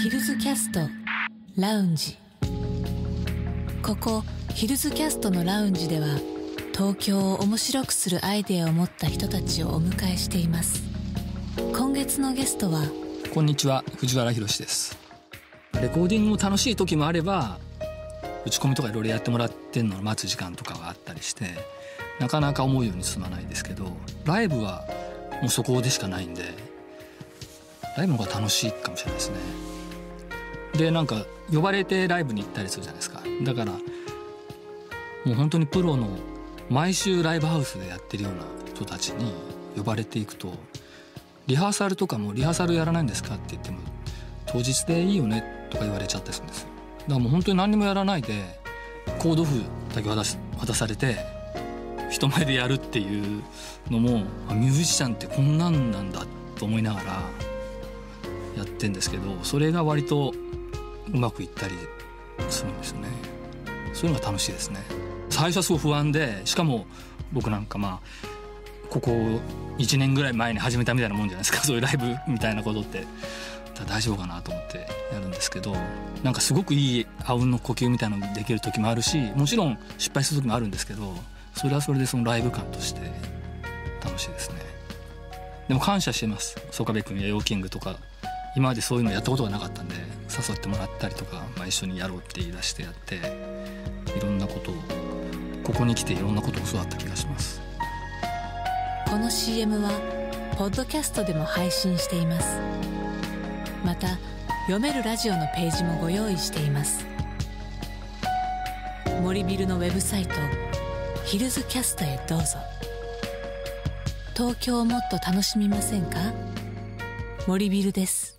ヒルズキャストラウンジ。ここヒルズキャストのラウンジでは東京を面白くするアイデアを持った人たちをお迎えしています。今月のゲストはこんにちは藤原宏です。レコーディングも楽しい時もあれば打ち込みとかいろいろやってもらってんのを待つ時間とかがあったりしてなかなか思うように進まないですけどライブはもうそこでしかないんでライブの方が楽しいかもしれないですね。でなんか呼ばれてライブに行ったりするじゃないですか。だからもう本当にプロの毎週ライブハウスでやってるような人たちに呼ばれていくとリハーサルとかもリハーサルやらないんですかって言っても当日でいいよねとか言われちゃったりするんです。よだからもう本当に何にもやらないでコード譜だけ渡し渡されて人前でやるっていうのもミュージシャンってこんなんなんだと思いながらやってんですけどそれが割とうまくいったりするんですよね。そういうのが楽しいですね。最初はすごい不安でしかも僕なんかまあここ1年ぐらい前に始めたみたいなもんじゃないですか。そういうライブみたいなことって。大丈夫かなと思ってやるんですけどなんかすごくいいあうんの呼吸みたいなのができる時もあるしもちろん失敗する時もあるんですけどそれはそれでそのライブ感として楽しいですね。でも感謝してます。曽我部君やヨーキングとか今までそういうのやったことがなかったんで。誘ってもらったりとか、まあ、一緒にやろうって言い出してやっていろんなことをここに来ていろんなことを教わった気がします。この CM はポッドキャストでも配信しています。また読めるラジオのページもご用意しています。森ビルのウェブサイトヒルズキャストへどうぞ。東京をもっと楽しみませんか？森ビルです。